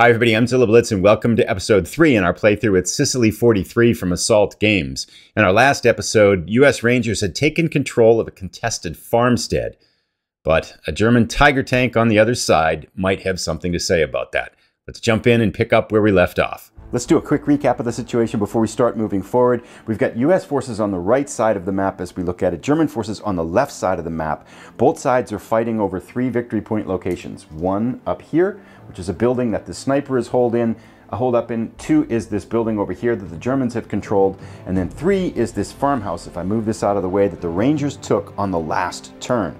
Hi, everybody. I'm Zilla Blitz, and welcome to episode three in our playthrough with Sicily 43 from Assault Games. In our last episode, U.S. Rangers had taken control of a contested farmstead, but a German Tiger tank on the other side might have something to say about that. Let's jump in and pick up where we left off. Let's do a quick recap of the situation before we start moving forward. We've got US forces on the right side of the map as we look at it, German forces on the left side of the map. Both sides are fighting over three victory point locations. One up here, which is a building that the sniper is hold in, a hold up in. Two is this building over here that the Germans have controlled. And then three is this farmhouse, if I move this out of the way, that the Rangers took on the last turn.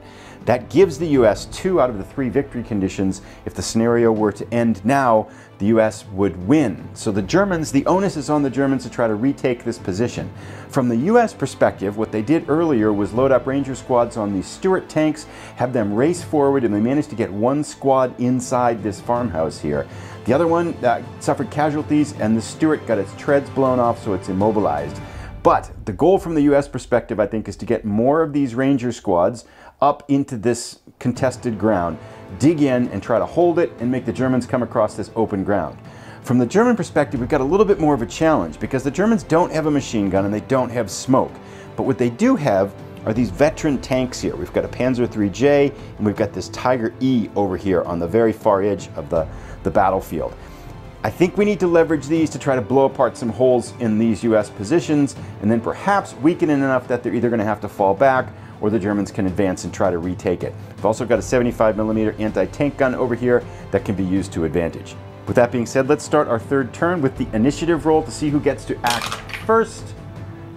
That gives the US two out of the three victory conditions. If the scenario were to end now, the US would win. So the Germans, the onus is on the Germans to try to retake this position. From the US perspective, what they did earlier was load up Ranger squads on these Stuart tanks, have them race forward, and they managed to get one squad inside this farmhouse here. The other one uh, suffered casualties, and the Stuart got its treads blown off, so it's immobilized. But the goal from the US perspective, I think, is to get more of these Ranger squads up into this contested ground, dig in and try to hold it and make the Germans come across this open ground. From the German perspective, we've got a little bit more of a challenge because the Germans don't have a machine gun and they don't have smoke. But what they do have are these veteran tanks here. We've got a Panzer IIIJ and we've got this Tiger E over here on the very far edge of the, the battlefield. I think we need to leverage these to try to blow apart some holes in these US positions and then perhaps weaken it enough that they're either going to have to fall back or the Germans can advance and try to retake it. We've also got a 75 millimeter anti-tank gun over here that can be used to advantage. With that being said, let's start our third turn with the initiative roll to see who gets to act first.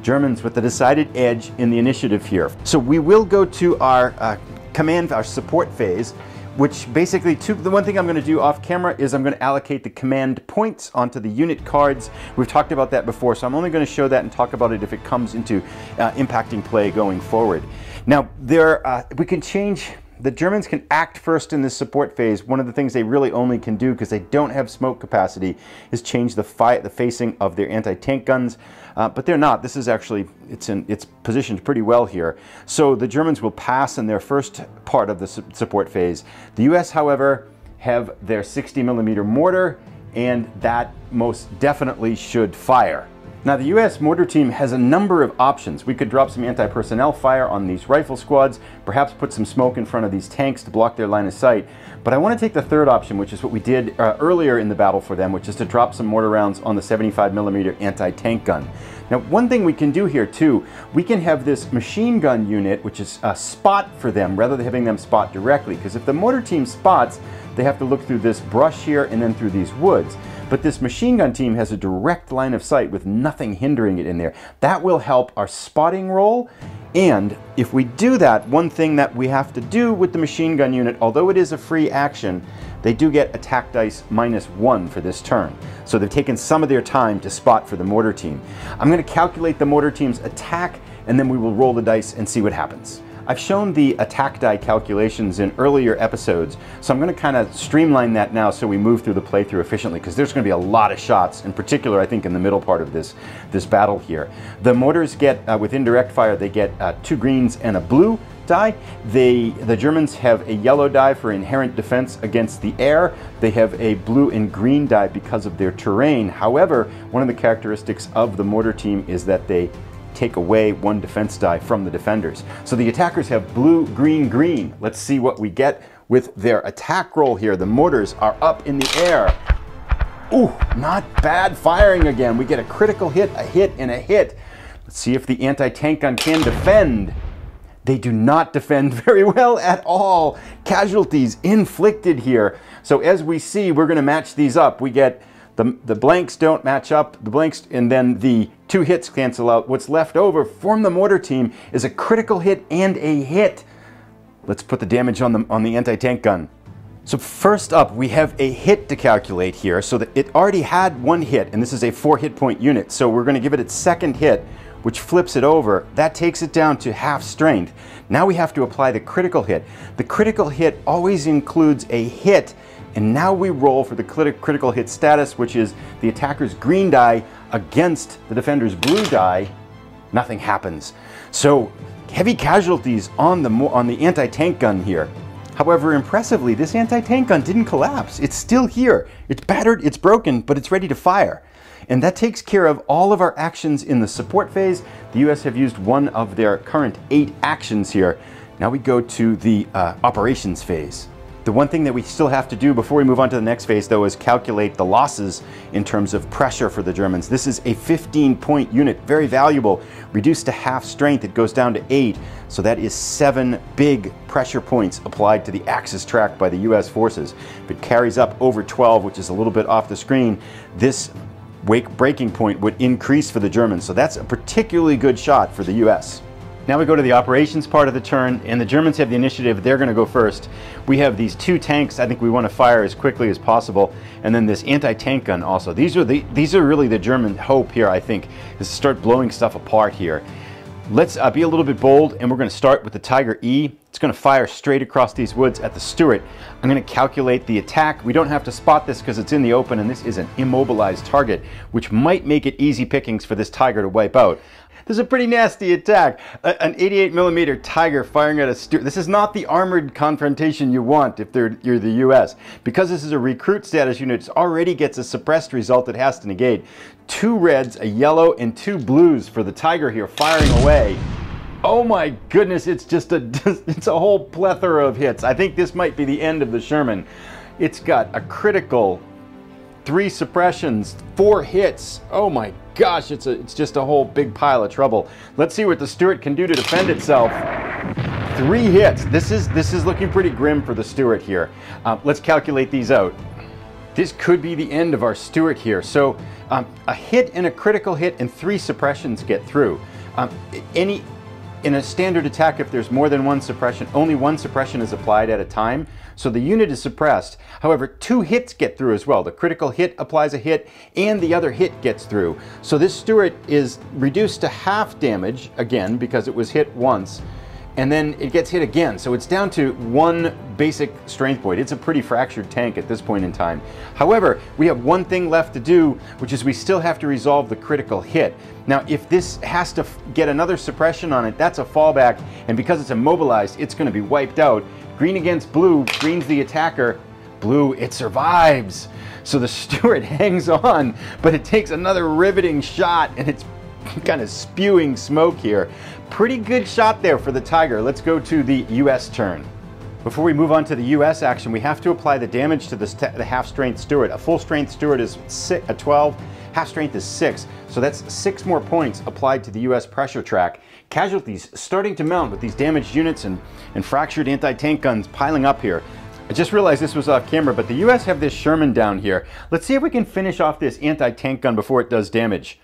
Germans with the decided edge in the initiative here. So we will go to our uh, command, our support phase, which basically, the one thing I'm going to do off camera is I'm going to allocate the command points onto the unit cards. We've talked about that before, so I'm only going to show that and talk about it if it comes into uh, impacting play going forward. Now, there, uh, we can change the Germans can act first in this support phase. One of the things they really only can do, because they don't have smoke capacity, is change the, the facing of their anti-tank guns. Uh, but they're not. This is actually, it's, in, it's positioned pretty well here. So the Germans will pass in their first part of the su support phase. The US, however, have their 60 millimeter mortar, and that most definitely should fire. Now the US mortar team has a number of options. We could drop some anti-personnel fire on these rifle squads, perhaps put some smoke in front of these tanks to block their line of sight. But I want to take the third option, which is what we did uh, earlier in the battle for them, which is to drop some mortar rounds on the 75 millimeter anti-tank gun. Now one thing we can do here too, we can have this machine gun unit, which is a spot for them rather than having them spot directly. Because if the mortar team spots, they have to look through this brush here and then through these woods. But this machine gun team has a direct line of sight with nothing hindering it in there. That will help our spotting roll. And if we do that, one thing that we have to do with the machine gun unit, although it is a free action, they do get attack dice minus one for this turn. So they've taken some of their time to spot for the mortar team. I'm gonna calculate the mortar team's attack and then we will roll the dice and see what happens. I've shown the attack die calculations in earlier episodes, so I'm going to kind of streamline that now so we move through the playthrough efficiently because there's going to be a lot of shots, in particular I think in the middle part of this, this battle here. The mortars get, uh, with indirect fire, they get uh, two greens and a blue die. They, the Germans have a yellow die for inherent defense against the air. They have a blue and green die because of their terrain. However, one of the characteristics of the mortar team is that they take away one defense die from the defenders. So the attackers have blue, green, green. Let's see what we get with their attack roll here. The mortars are up in the air. Ooh, not bad firing again. We get a critical hit, a hit, and a hit. Let's see if the anti-tank gun can defend. They do not defend very well at all. Casualties inflicted here. So as we see, we're going to match these up. We get the, the blanks don't match up, the blanks, and then the two hits cancel out. What's left over from the mortar team is a critical hit and a hit. Let's put the damage on the, on the anti-tank gun. So first up, we have a hit to calculate here. So that it already had one hit, and this is a four hit point unit. So we're gonna give it its second hit, which flips it over. That takes it down to half strength. Now we have to apply the critical hit. The critical hit always includes a hit and now we roll for the critical hit status, which is the attacker's green die against the defender's blue die. Nothing happens. So heavy casualties on the, on the anti-tank gun here. However, impressively, this anti-tank gun didn't collapse. It's still here. It's battered, it's broken, but it's ready to fire. And that takes care of all of our actions in the support phase. The US have used one of their current eight actions here. Now we go to the uh, operations phase. The one thing that we still have to do before we move on to the next phase though is calculate the losses in terms of pressure for the Germans. This is a 15 point unit, very valuable. Reduced to half strength, it goes down to eight. So that is seven big pressure points applied to the Axis track by the US forces. If it carries up over 12, which is a little bit off the screen, this wake breaking point would increase for the Germans. So that's a particularly good shot for the US. Now we go to the operations part of the turn, and the Germans have the initiative. They're going to go first. We have these two tanks. I think we want to fire as quickly as possible, and then this anti-tank gun also. These are the these are really the German hope here. I think is to start blowing stuff apart here. Let's uh, be a little bit bold, and we're going to start with the Tiger E. It's going to fire straight across these woods at the Stuart. I'm going to calculate the attack. We don't have to spot this because it's in the open, and this is an immobilized target, which might make it easy pickings for this Tiger to wipe out. This is a pretty nasty attack. A, an 88 millimeter Tiger firing at a Stuart. This is not the armored confrontation you want if you're the U.S. Because this is a recruit status unit, it already gets a suppressed result it has to negate. Two reds, a yellow, and two blues for the Tiger here firing away. Oh my goodness, it's just a it's a whole plethora of hits. I think this might be the end of the Sherman. It's got a critical, three suppressions, four hits. Oh my gosh, it's, a, it's just a whole big pile of trouble. Let's see what the Stuart can do to defend itself. Three hits. This is, this is looking pretty grim for the Stuart here. Uh, let's calculate these out. This could be the end of our Stuart here. So um, a hit and a critical hit and three suppressions get through. Um, any in a standard attack, if there's more than one suppression, only one suppression is applied at a time. So the unit is suppressed. However, two hits get through as well. The critical hit applies a hit and the other hit gets through. So this Stuart is reduced to half damage, again, because it was hit once and then it gets hit again. So it's down to one basic strength point. It's a pretty fractured tank at this point in time. However, we have one thing left to do, which is we still have to resolve the critical hit. Now, if this has to get another suppression on it, that's a fallback, and because it's immobilized, it's gonna be wiped out. Green against blue, green's the attacker, blue, it survives. So the Stuart hangs on, but it takes another riveting shot, and it's kind of spewing smoke here. Pretty good shot there for the Tiger. Let's go to the US turn. Before we move on to the US action, we have to apply the damage to the, the half-strength Stuart. A full-strength Stuart is six, a 12, half-strength is 6, so that's 6 more points applied to the US pressure track. Casualties starting to mount with these damaged units and, and fractured anti-tank guns piling up here. I just realized this was off camera, but the US have this Sherman down here. Let's see if we can finish off this anti-tank gun before it does damage.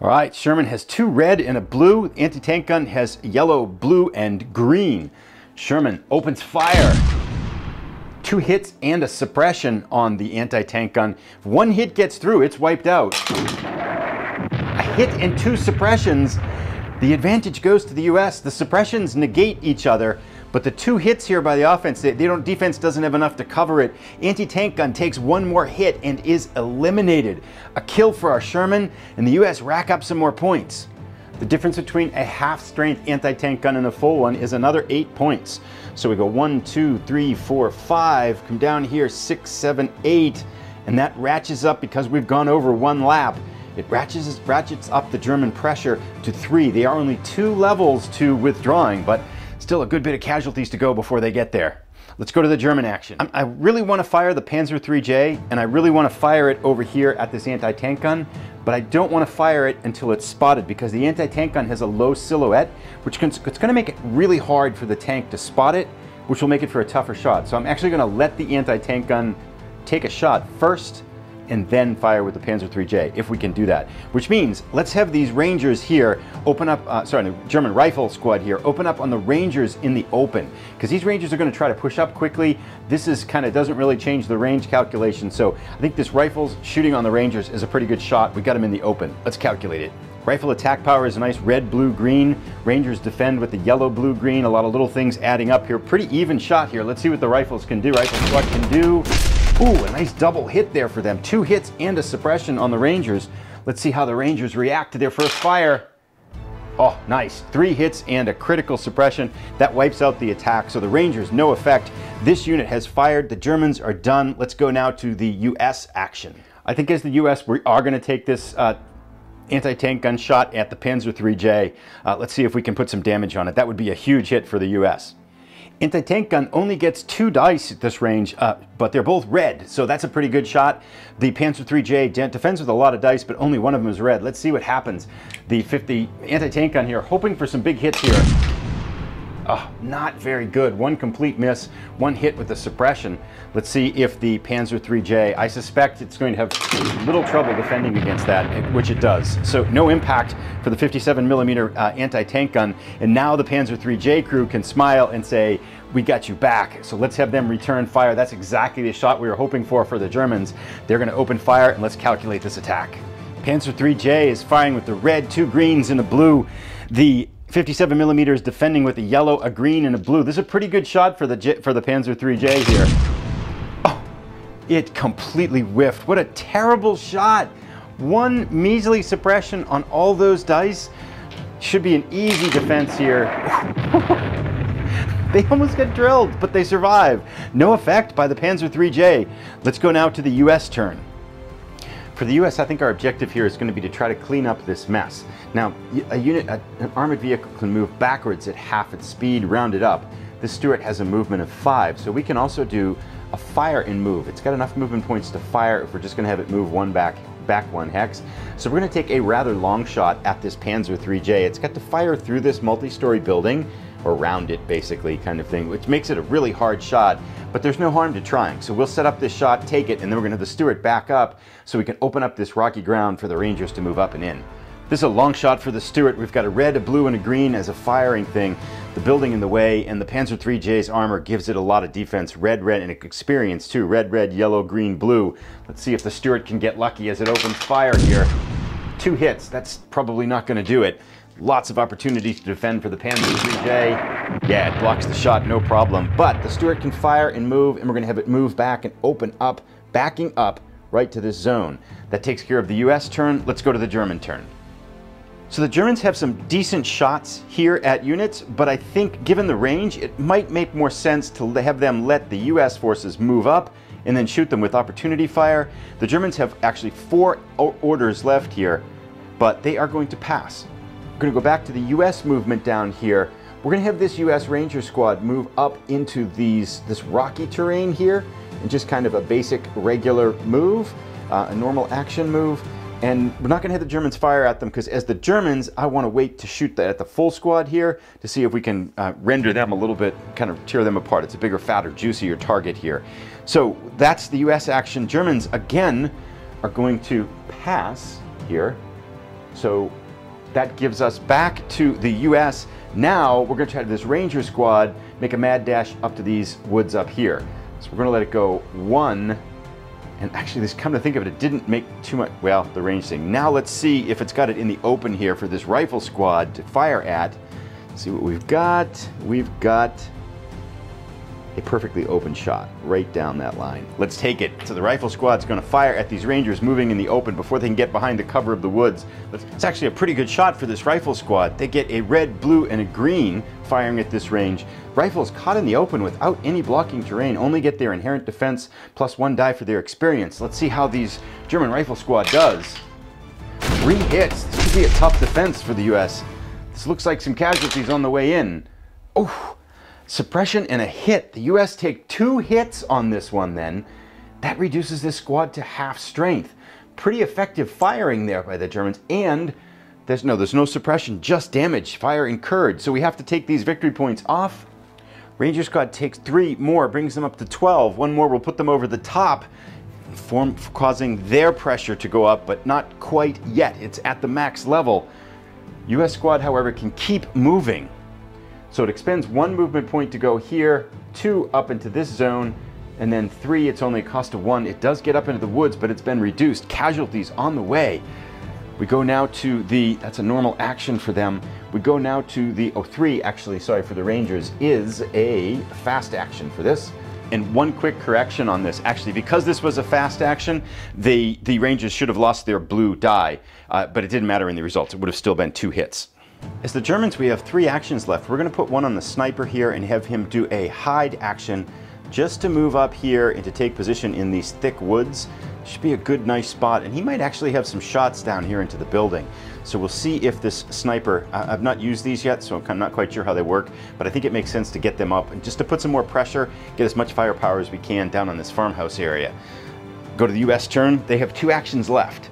All right, Sherman has two red and a blue. Anti-tank gun has yellow, blue, and green. Sherman opens fire. Two hits and a suppression on the anti-tank gun. If one hit gets through, it's wiped out. A hit and two suppressions. The advantage goes to the US. The suppressions negate each other. But the two hits here by the offense, they, they don't defense doesn't have enough to cover it. Anti-tank gun takes one more hit and is eliminated. A kill for our Sherman, and the U.S. rack up some more points. The difference between a half-strength anti-tank gun and a full one is another eight points. So we go one, two, three, four, five, come down here, six, seven, eight, and that ratchets up because we've gone over one lap. It ratchets, ratchets up the German pressure to three. They are only two levels to withdrawing, but Still a good bit of casualties to go before they get there. Let's go to the German action. I really want to fire the Panzer III-J, and I really want to fire it over here at this anti-tank gun, but I don't want to fire it until it's spotted because the anti-tank gun has a low silhouette, which can, it's going to make it really hard for the tank to spot it, which will make it for a tougher shot. So I'm actually going to let the anti-tank gun take a shot first, and then fire with the Panzer III-J, if we can do that. Which means, let's have these Rangers here open up, uh, sorry, the German rifle squad here, open up on the Rangers in the open. Because these Rangers are gonna try to push up quickly. This is kind of, doesn't really change the range calculation. So I think this rifle's shooting on the Rangers is a pretty good shot. We got them in the open. Let's calculate it. Rifle attack power is a nice red, blue, green. Rangers defend with the yellow, blue, green. A lot of little things adding up here. Pretty even shot here. Let's see what the rifles can do. Rifle squad can do. Ooh, a nice double hit there for them. Two hits and a suppression on the Rangers. Let's see how the Rangers react to their first fire. Oh, nice. Three hits and a critical suppression. That wipes out the attack. So the Rangers, no effect. This unit has fired. The Germans are done. Let's go now to the U.S. action. I think as the U.S., we are going to take this uh, anti-tank gun shot at the Panzer 3J. Uh, let's see if we can put some damage on it. That would be a huge hit for the U.S. Anti-tank gun only gets two dice at this range, uh, but they're both red, so that's a pretty good shot. The Panzer 3J defends with a lot of dice, but only one of them is red. Let's see what happens. The 50 anti-tank gun here, hoping for some big hits here. Oh, not very good. One complete miss, one hit with the suppression. Let's see if the Panzer 3J, I suspect it's going to have little trouble defending against that, which it does. So no impact for the 57 millimeter uh, anti-tank gun. And now the Panzer 3J crew can smile and say, we got you back. So let's have them return fire. That's exactly the shot we were hoping for for the Germans. They're gonna open fire and let's calculate this attack. Panzer 3J is firing with the red, two greens and a blue. The 57 millimeters defending with a yellow, a green, and a blue. This is a pretty good shot for the for the Panzer 3J here. Oh, it completely whiffed. What a terrible shot. One measly suppression on all those dice. Should be an easy defense here. they almost get drilled, but they survive. No effect by the Panzer 3J. Let's go now to the US turn. For the US, I think our objective here is going to be to try to clean up this mess. Now, a unit, an armored vehicle can move backwards at half its speed, rounded up. The Stuart has a movement of five, so we can also do a fire and move. It's got enough movement points to fire if we're just going to have it move one back, back one hex. So we're going to take a rather long shot at this Panzer 3J. It's got to fire through this multi-story building, or around it basically kind of thing, which makes it a really hard shot, but there's no harm to trying. So we'll set up this shot, take it, and then we're gonna have the Stuart back up so we can open up this rocky ground for the Rangers to move up and in. This is a long shot for the Stuart. We've got a red, a blue, and a green as a firing thing. The building in the way, and the Panzer 3J's armor gives it a lot of defense. Red, red, and experience too. Red, red, yellow, green, blue. Let's see if the Stuart can get lucky as it opens fire here. Two hits, that's probably not gonna do it. Lots of opportunities to defend for the Panzer 3J. Yeah, it blocks the shot, no problem. But the Stuart can fire and move, and we're going to have it move back and open up, backing up right to this zone. That takes care of the US turn. Let's go to the German turn. So the Germans have some decent shots here at units, but I think given the range, it might make more sense to have them let the US forces move up and then shoot them with opportunity fire. The Germans have actually four orders left here, but they are going to pass. We're to go back to the US movement down here. We're going to have this US Ranger squad move up into these this rocky terrain here and just kind of a basic regular move, uh, a normal action move. And we're not going to have the Germans fire at them because as the Germans, I want to wait to shoot the, at the full squad here to see if we can uh, render them a little bit, kind of tear them apart. It's a bigger, fatter, juicier target here. So that's the US action. Germans, again, are going to pass here. So that gives us back to the US. Now we're gonna try to this Ranger squad, make a mad dash up to these woods up here. So we're gonna let it go one, and actually this come to think of it, it didn't make too much, well, the range thing. Now let's see if it's got it in the open here for this rifle squad to fire at. see what we've got. We've got a perfectly open shot right down that line. Let's take it. So the rifle squad's going to fire at these rangers moving in the open before they can get behind the cover of the woods. It's actually a pretty good shot for this rifle squad. They get a red, blue, and a green firing at this range. Rifles caught in the open without any blocking terrain only get their inherent defense plus one die for their experience. Let's see how these German rifle squad does. Three hits. This could be a tough defense for the U.S. This looks like some casualties on the way in. Oh, suppression and a hit. The US take two hits on this one then. That reduces this squad to half strength. Pretty effective firing there by the Germans and there's no, there's no suppression, just damage, fire incurred. So we have to take these victory points off. Ranger squad takes three more, brings them up to 12. One more will put them over the top, form, causing their pressure to go up, but not quite yet. It's at the max level. US squad, however, can keep moving. So it expends one movement point to go here, two up into this zone, and then three, it's only a cost of one. It does get up into the woods, but it's been reduced. Casualties on the way. We go now to the, that's a normal action for them. We go now to the, oh, three actually, sorry, for the Rangers is a fast action for this. And one quick correction on this. Actually, because this was a fast action, the, the Rangers should have lost their blue die, uh, but it didn't matter in the results. It would have still been two hits. As the Germans, we have three actions left. We're going to put one on the sniper here and have him do a hide action just to move up here and to take position in these thick woods. Should be a good, nice spot. And he might actually have some shots down here into the building. So we'll see if this sniper, I've not used these yet, so I'm not quite sure how they work, but I think it makes sense to get them up and just to put some more pressure, get as much firepower as we can down on this farmhouse area. Go to the US turn, they have two actions left.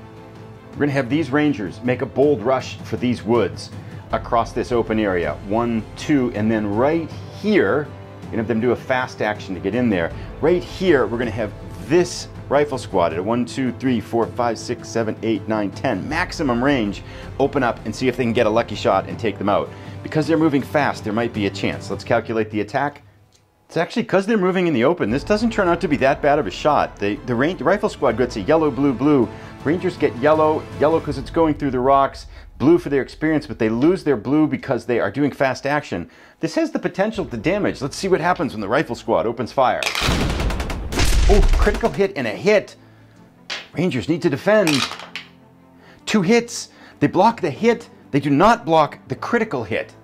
We're gonna have these Rangers make a bold rush for these woods across this open area. One, two, and then right here, gonna have them do a fast action to get in there. Right here, we're gonna have this rifle squad at a one, two, three, four, five, six, seven, eight, nine, ten, maximum range, open up and see if they can get a lucky shot and take them out. Because they're moving fast, there might be a chance. Let's calculate the attack. It's actually because they're moving in the open. This doesn't turn out to be that bad of a shot. They, the, range, the rifle squad gets a yellow, blue, blue. Rangers get yellow, yellow because it's going through the rocks, blue for their experience, but they lose their blue because they are doing fast action. This has the potential to damage. Let's see what happens when the rifle squad opens fire. Oh, critical hit and a hit. Rangers need to defend. Two hits. They block the hit. They do not block the critical hit.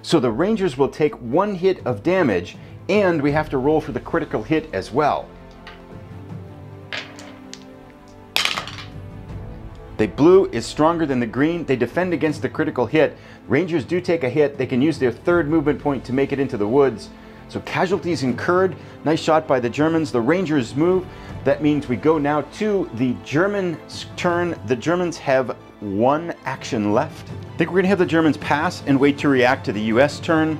So the Rangers will take one hit of damage and we have to roll for the critical hit as well. The blue is stronger than the green. They defend against the critical hit. Rangers do take a hit. They can use their third movement point to make it into the woods. So casualties incurred. Nice shot by the Germans. The Rangers move. That means we go now to the German turn. The Germans have one action left. I think we're going to have the Germans pass and wait to react to the US turn.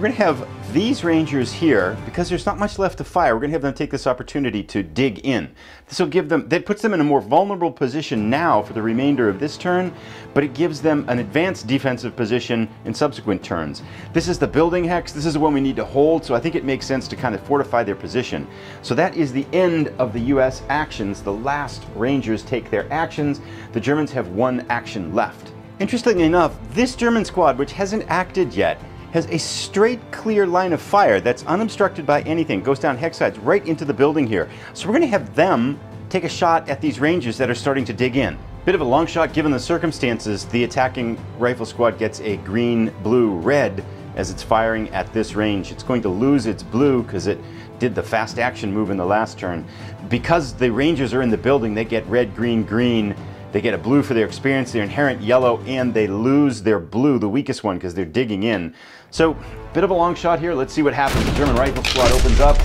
We're going to have these Rangers here, because there's not much left to fire, we're going to have them take this opportunity to dig in. This will give them, that puts them in a more vulnerable position now for the remainder of this turn, but it gives them an advanced defensive position in subsequent turns. This is the building hex, this is the one we need to hold, so I think it makes sense to kind of fortify their position. So that is the end of the US actions. The last Rangers take their actions. The Germans have one action left. Interestingly enough, this German squad, which hasn't acted yet, has a straight, clear line of fire that's unobstructed by anything, goes down hex sides right into the building here. So we're going to have them take a shot at these rangers that are starting to dig in. Bit of a long shot given the circumstances. The attacking rifle squad gets a green, blue, red as it's firing at this range. It's going to lose its blue because it did the fast action move in the last turn. Because the rangers are in the building, they get red, green, green, they get a blue for their experience, their inherent yellow, and they lose their blue, the weakest one, because they're digging in. So, bit of a long shot here. Let's see what happens. The German rifle squad opens up.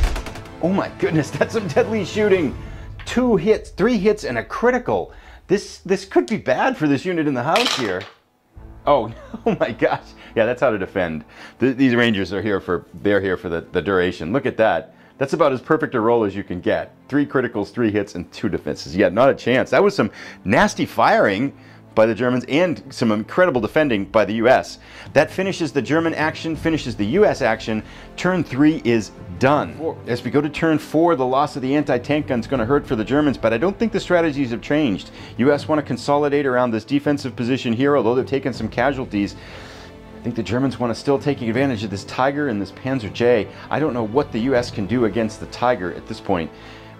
Oh my goodness, that's some deadly shooting. Two hits, three hits, and a critical. This, this could be bad for this unit in the house here. Oh, oh my gosh. Yeah, that's how to defend. these Rangers are here for, they're here for the, the duration. Look at that. That's about as perfect a roll as you can get. Three criticals, three hits, and two defenses. Yeah, not a chance. That was some nasty firing by the Germans and some incredible defending by the US. That finishes the German action, finishes the US action. Turn three is done. As we go to turn four, the loss of the anti-tank gun is going to hurt for the Germans, but I don't think the strategies have changed. US want to consolidate around this defensive position here, although they've taken some casualties think the Germans want to still take advantage of this Tiger and this Panzer J. I don't know what the US can do against the Tiger at this point.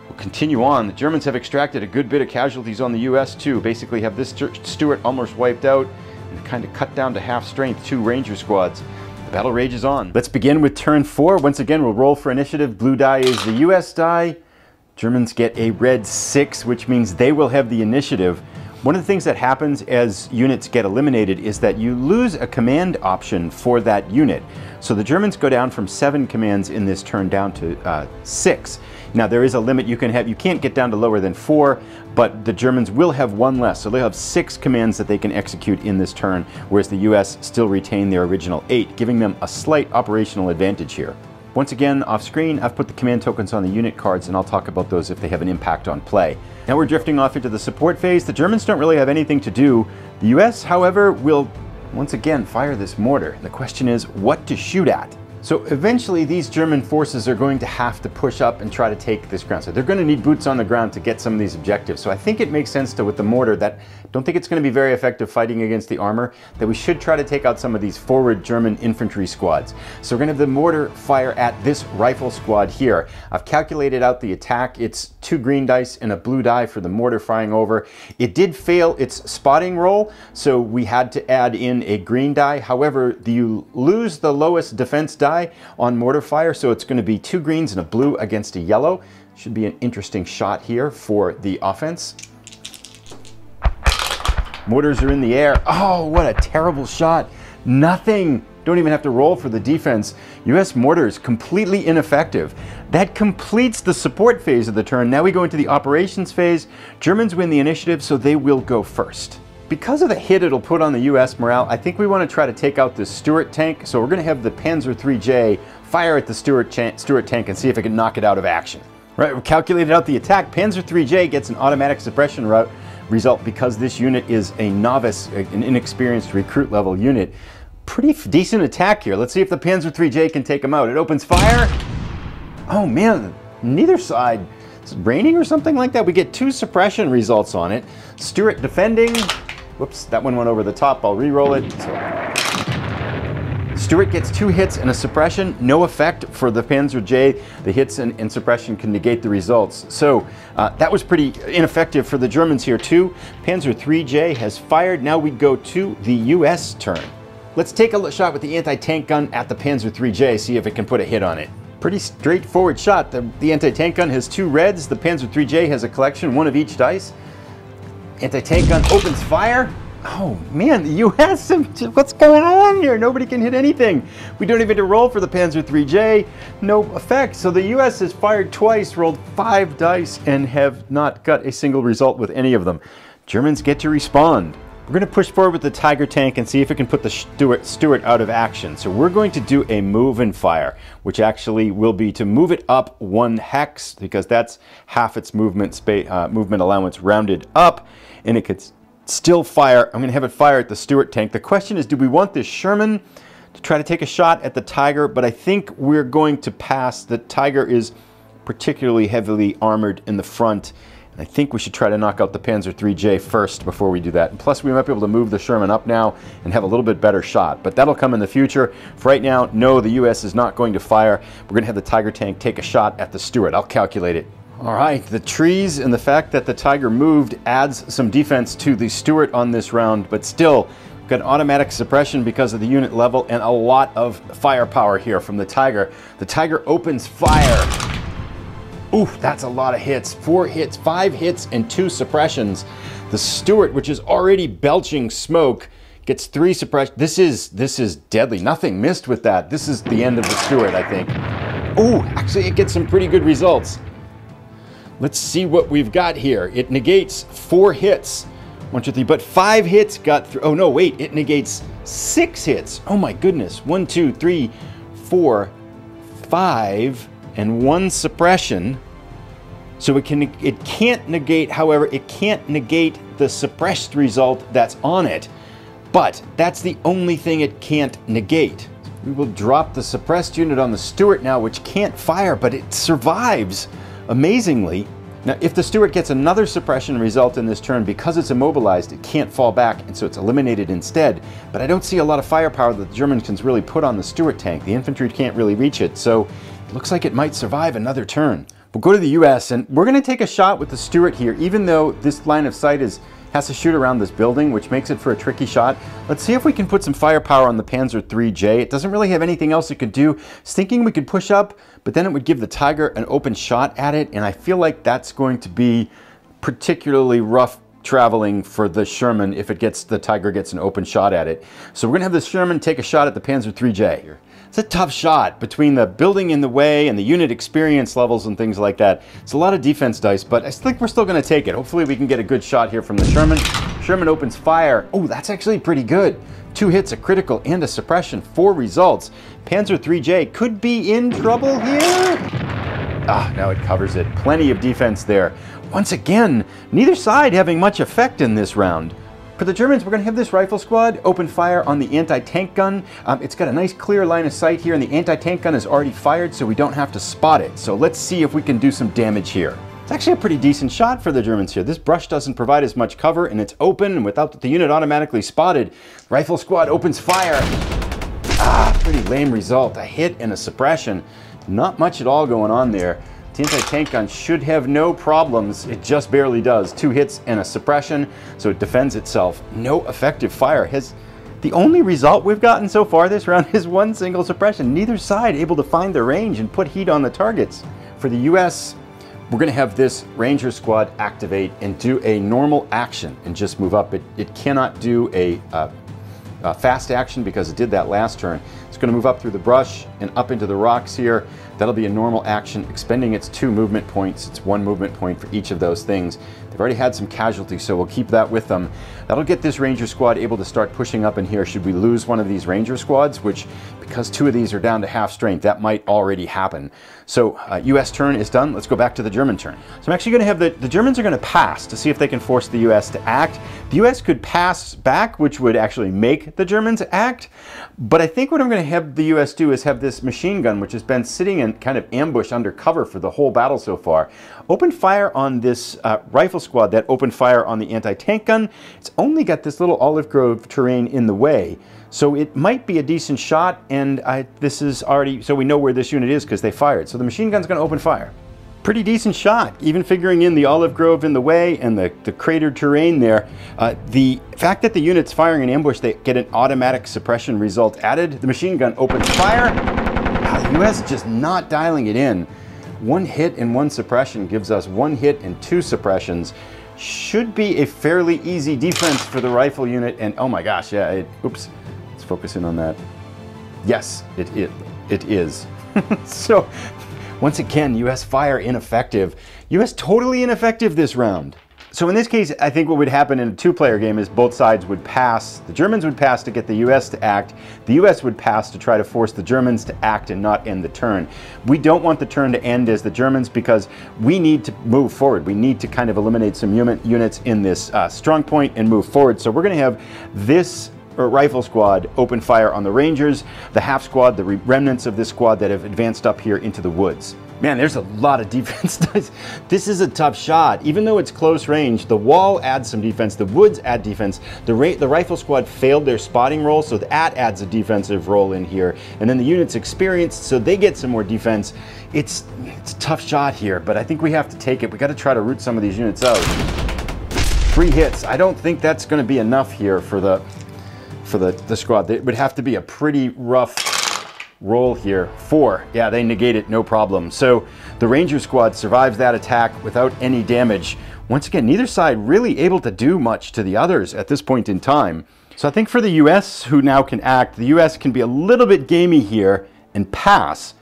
We'll continue on. The Germans have extracted a good bit of casualties on the US too. Basically have this Stuart almost wiped out and kind of cut down to half strength two Ranger squads. The battle rages on. Let's begin with turn four. Once again, we'll roll for initiative. Blue die is the US die. Germans get a red six, which means they will have the initiative. One of the things that happens as units get eliminated is that you lose a command option for that unit. So the Germans go down from seven commands in this turn down to uh, six. Now there is a limit you can have, you can't get down to lower than four, but the Germans will have one less. So they'll have six commands that they can execute in this turn, whereas the US still retain their original eight, giving them a slight operational advantage here. Once again, off screen, I've put the command tokens on the unit cards and I'll talk about those if they have an impact on play. Now we're drifting off into the support phase. The Germans don't really have anything to do. The US, however, will once again fire this mortar. The question is what to shoot at. So eventually these German forces are going to have to push up and try to take this ground. So they're going to need boots on the ground to get some of these objectives. So I think it makes sense to, with the mortar, that don't think it's going to be very effective fighting against the armor, that we should try to take out some of these forward German infantry squads. So we're going to have the mortar fire at this rifle squad here. I've calculated out the attack. It's two green dice and a blue die for the mortar firing over. It did fail its spotting roll, so we had to add in a green die. However, you lose the lowest defense die on mortar fire. So it's going to be two greens and a blue against a yellow. Should be an interesting shot here for the offense. Mortars are in the air. Oh, what a terrible shot. Nothing. Don't even have to roll for the defense. US mortars completely ineffective. That completes the support phase of the turn. Now we go into the operations phase. Germans win the initiative, so they will go first. Because of the hit it'll put on the US morale, I think we want to try to take out this Stuart tank. So we're going to have the Panzer III-J fire at the Stuart, Stuart tank and see if it can knock it out of action. Right, we've calculated out the attack. Panzer III-J gets an automatic suppression route result because this unit is a novice, an inexperienced recruit level unit. Pretty decent attack here. Let's see if the Panzer III-J can take him out. It opens fire. Oh man, neither side. It's raining or something like that. We get two suppression results on it. Stuart defending, Whoops, that one went over the top. I'll re-roll it. So. Stuart gets two hits and a suppression. No effect for the Panzer J. The hits and, and suppression can negate the results. So uh, that was pretty ineffective for the Germans here too. Panzer 3J has fired. Now we go to the US turn. Let's take a shot with the anti-tank gun at the Panzer 3J, see if it can put a hit on it. Pretty straightforward shot. The, the anti-tank gun has two reds. The Panzer 3J has a collection, one of each dice. Anti-tank gun opens fire. Oh man, the U.S. What's going on here? Nobody can hit anything. We don't even to roll for the Panzer III-J. No effect. So the U.S. has fired twice, rolled five dice, and have not got a single result with any of them. Germans get to respond. We're going to push forward with the Tiger tank and see if it can put the Stuart, Stuart out of action. So we're going to do a move and fire, which actually will be to move it up one hex because that's half its movement space, uh, movement allowance rounded up, and it could still fire. I'm going to have it fire at the Stuart tank. The question is, do we want this Sherman to try to take a shot at the Tiger? But I think we're going to pass. The Tiger is particularly heavily armored in the front I think we should try to knock out the Panzer 3J first before we do that. And plus, we might be able to move the Sherman up now and have a little bit better shot. But that'll come in the future. For right now, no, the U.S. is not going to fire. We're going to have the Tiger tank take a shot at the Stuart. I'll calculate it. All right, the trees and the fact that the Tiger moved adds some defense to the Stuart on this round, but still, got automatic suppression because of the unit level and a lot of firepower here from the Tiger. The Tiger opens fire Oof, that's a lot of hits. Four hits, five hits, and two suppressions. The Stuart, which is already belching smoke, gets three suppressions. This is this is deadly. Nothing missed with that. This is the end of the Stuart, I think. Oh, actually, it gets some pretty good results. Let's see what we've got here. It negates four hits. One, two, three, but five hits got through. Oh no, wait, it negates six hits. Oh my goodness. One, two, three, four, five, and one suppression. So it can it can't negate, however, it can't negate the suppressed result that's on it. But that's the only thing it can't negate. We will drop the suppressed unit on the Stuart now, which can't fire, but it survives amazingly. Now, if the Stuart gets another suppression result in this turn, because it's immobilized, it can't fall back, and so it's eliminated instead. But I don't see a lot of firepower that the Germans can really put on the Stuart tank. The infantry can't really reach it, so it looks like it might survive another turn. We'll go to the US and we're gonna take a shot with the Stuart here, even though this line of sight is has to shoot around this building, which makes it for a tricky shot. Let's see if we can put some firepower on the Panzer 3J. It doesn't really have anything else it could do. I was thinking we could push up, but then it would give the Tiger an open shot at it, and I feel like that's going to be particularly rough traveling for the Sherman if it gets the Tiger gets an open shot at it. So we're gonna have the Sherman take a shot at the Panzer III-J. It's a tough shot between the building in the way and the unit experience levels and things like that. It's a lot of defense dice, but I think we're still going to take it. Hopefully we can get a good shot here from the Sherman. Sherman opens fire. Oh, that's actually pretty good. Two hits, a critical, and a suppression. Four results. Panzer 3J could be in trouble here. Ah, now it covers it. Plenty of defense there. Once again, neither side having much effect in this round. For the Germans, we're going to have this rifle squad open fire on the anti-tank gun. Um, it's got a nice clear line of sight here, and the anti-tank gun is already fired, so we don't have to spot it. So let's see if we can do some damage here. It's actually a pretty decent shot for the Germans here. This brush doesn't provide as much cover, and it's open, and without the unit automatically spotted, rifle squad opens fire. Ah, pretty lame result. A hit and a suppression. Not much at all going on there. The anti-tank gun should have no problems. It just barely does. Two hits and a suppression, so it defends itself. No effective fire. Has the only result we've gotten so far this round is one single suppression. Neither side able to find the range and put heat on the targets. For the US, we're going to have this Ranger squad activate and do a normal action and just move up. It, it cannot do a, uh, a fast action because it did that last turn. It's going to move up through the brush and up into the rocks here. That'll be a normal action, expending its two movement points. It's one movement point for each of those things. They've already had some casualties, so we'll keep that with them. That'll get this Ranger squad able to start pushing up in here should we lose one of these Ranger squads, which, because two of these are down to half strength, that might already happen. So uh, US turn is done. Let's go back to the German turn. So I'm actually going to have the, the Germans are going to pass to see if they can force the US to act. The US could pass back, which would actually make the Germans act. But I think what I'm going to have the US do is have this machine gun, which has been sitting in kind of ambush under cover for the whole battle so far, open fire on this uh, rifle squad that opened fire on the anti-tank gun. It's only got this little olive grove terrain in the way. So it might be a decent shot, and I, this is already, so we know where this unit is because they fired. So the machine gun's going to open fire. Pretty decent shot, even figuring in the olive grove in the way and the, the cratered terrain there. Uh, the fact that the unit's firing an ambush, they get an automatic suppression result added. The machine gun opens fire. Ah, the US just not dialing it in. One hit and one suppression gives us one hit and two suppressions. Should be a fairly easy defense for the rifle unit. And oh my gosh, yeah, it, oops, let's focus in on that. Yes, it, it, it is. so once again, US fire ineffective. US totally ineffective this round. So in this case, I think what would happen in a two-player game is both sides would pass. The Germans would pass to get the US to act. The US would pass to try to force the Germans to act and not end the turn. We don't want the turn to end as the Germans because we need to move forward. We need to kind of eliminate some units in this uh, strong point and move forward. So we're going to have this rifle squad open fire on the Rangers, the half squad, the remnants of this squad that have advanced up here into the woods. Man, there's a lot of defense. this is a tough shot. Even though it's close range, the wall adds some defense, the woods add defense. The, the rifle squad failed their spotting role, so that adds a defensive role in here. And then the unit's experienced, so they get some more defense. It's, it's a tough shot here, but I think we have to take it. We got to try to root some of these units out. Three hits. I don't think that's going to be enough here for the for the, the squad. It would have to be a pretty rough roll here. Four, yeah, they negate it, no problem. So the Ranger squad survives that attack without any damage. Once again, neither side really able to do much to the others at this point in time. So I think for the US, who now can act, the US can be a little bit gamey here and pass.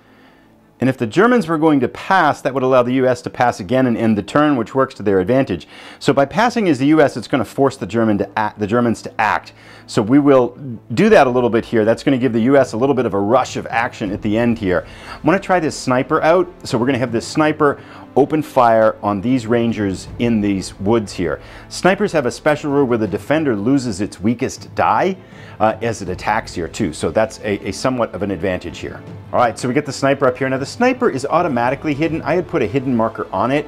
And if the Germans were going to pass, that would allow the US to pass again and end the turn, which works to their advantage. So by passing as the US, it's going to force the, German to act, the Germans to act. So we will do that a little bit here. That's going to give the US a little bit of a rush of action at the end here. I'm going to try this sniper out. So we're going to have this sniper open fire on these rangers in these woods here. Snipers have a special rule where the defender loses its weakest die uh, as it attacks here too. So that's a, a, somewhat of an advantage here. All right, so we get the sniper up here. Now the sniper is automatically hidden. I had put a hidden marker on it,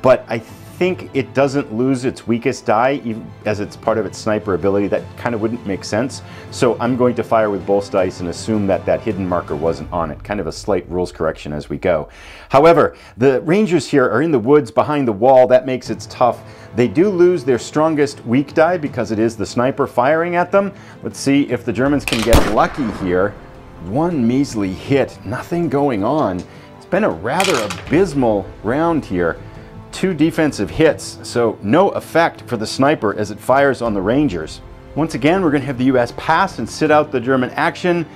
but I think it doesn't lose its weakest die as it's part of its sniper ability. That kind of wouldn't make sense. So I'm going to fire with both dice and assume that that hidden marker wasn't on it. Kind of a slight rules correction as we go. However, the rangers here are in the woods behind the wall. That makes it tough. They do lose their strongest weak die because it is the sniper firing at them. Let's see if the Germans can get lucky here. One measly hit, nothing going on. It's been a rather abysmal round here two defensive hits, so no effect for the sniper as it fires on the Rangers. Once again, we're going to have the US pass and sit out the German action.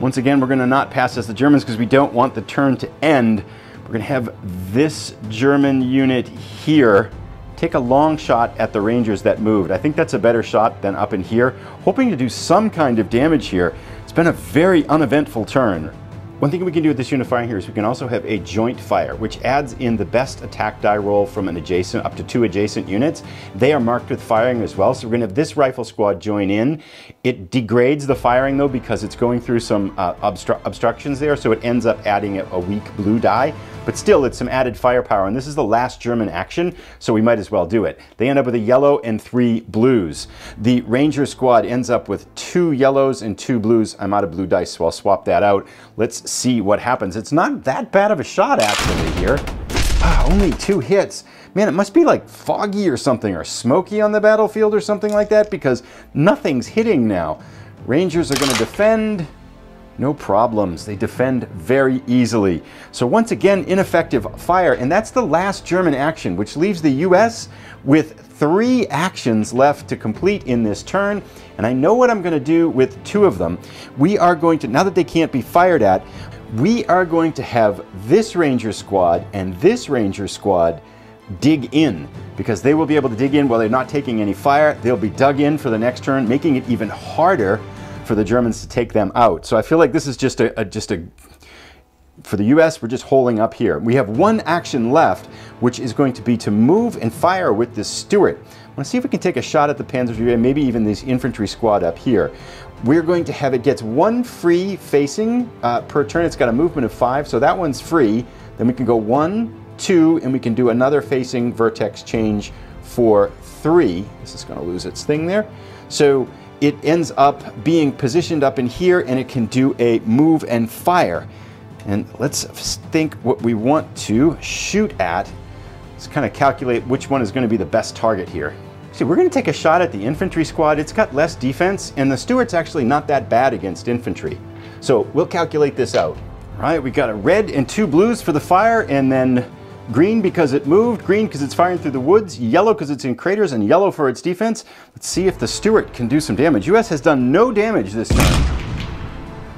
Once again, we're going to not pass as the Germans because we don't want the turn to end. We're going to have this German unit here take a long shot at the Rangers that moved. I think that's a better shot than up in here, hoping to do some kind of damage here. It's been a very uneventful turn. One thing we can do with this unit firing here is we can also have a joint fire, which adds in the best attack die roll from an adjacent, up to two adjacent units. They are marked with firing as well, so we're gonna have this rifle squad join in. It degrades the firing though because it's going through some uh, obstru obstructions there, so it ends up adding a, a weak blue die but still it's some added firepower. And this is the last German action, so we might as well do it. They end up with a yellow and three blues. The Ranger squad ends up with two yellows and two blues. I'm out of blue dice, so I'll swap that out. Let's see what happens. It's not that bad of a shot actually here. Ah, only two hits. Man, it must be like foggy or something, or smoky on the battlefield or something like that, because nothing's hitting now. Rangers are going to defend. No problems. They defend very easily. So once again, ineffective fire. And that's the last German action, which leaves the US with three actions left to complete in this turn. And I know what I'm going to do with two of them. We are going to, now that they can't be fired at, we are going to have this Ranger squad and this Ranger squad dig in because they will be able to dig in while they're not taking any fire. They'll be dug in for the next turn, making it even harder for the Germans to take them out. So I feel like this is just a, a just a for the US, we're just holding up here. We have one action left, which is going to be to move and fire with this Stuart. I want to see if we can take a shot at the Panzer maybe even this infantry squad up here. We're going to have it gets one free facing uh, per turn. It's got a movement of five, so that one's free. Then we can go one, two, and we can do another facing vertex change for three. This is going to lose its thing there. So it ends up being positioned up in here and it can do a move and fire. And let's think what we want to shoot at. Let's kind of calculate which one is going to be the best target here. See, we're going to take a shot at the infantry squad. It's got less defense and the Stuart's actually not that bad against infantry. So we'll calculate this out. All right, we've got a red and two blues for the fire and then Green because it moved, green because it's firing through the woods, yellow because it's in craters, and yellow for its defense. Let's see if the Stuart can do some damage. US has done no damage this time.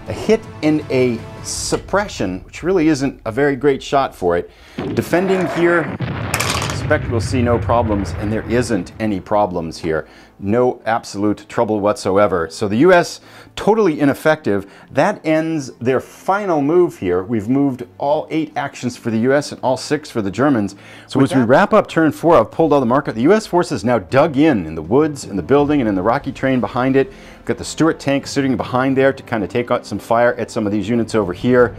A hit and a suppression, which really isn't a very great shot for it. Defending here, expect we'll see no problems, and there isn't any problems here no absolute trouble whatsoever. So the US, totally ineffective. That ends their final move here. We've moved all eight actions for the US and all six for the Germans. So as we wrap up turn four, I've pulled all the marker. The US forces now dug in in the woods, in the building, and in the rocky train behind it. We've got the Stuart tank sitting behind there to kind of take out some fire at some of these units over here.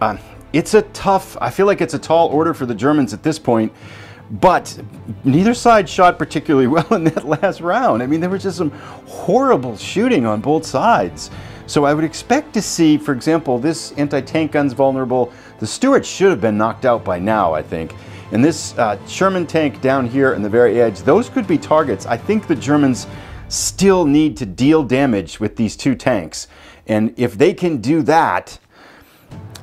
Uh, it's a tough, I feel like it's a tall order for the Germans at this point. But neither side shot particularly well in that last round. I mean, there was just some horrible shooting on both sides. So I would expect to see, for example, this anti-tank gun's vulnerable. The Stuart should have been knocked out by now, I think. And this uh, Sherman tank down here in the very edge, those could be targets. I think the Germans still need to deal damage with these two tanks. And if they can do that,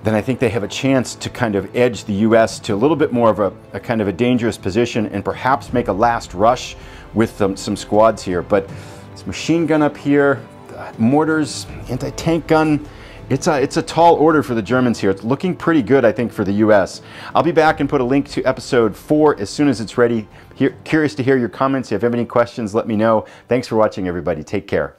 then I think they have a chance to kind of edge the U.S. to a little bit more of a, a kind of a dangerous position and perhaps make a last rush with some squads here. But this machine gun up here, uh, mortars, anti-tank gun, it's a, it's a tall order for the Germans here. It's looking pretty good, I think, for the U.S. I'll be back and put a link to episode four as soon as it's ready. Here, curious to hear your comments. If you have any questions, let me know. Thanks for watching, everybody. Take care.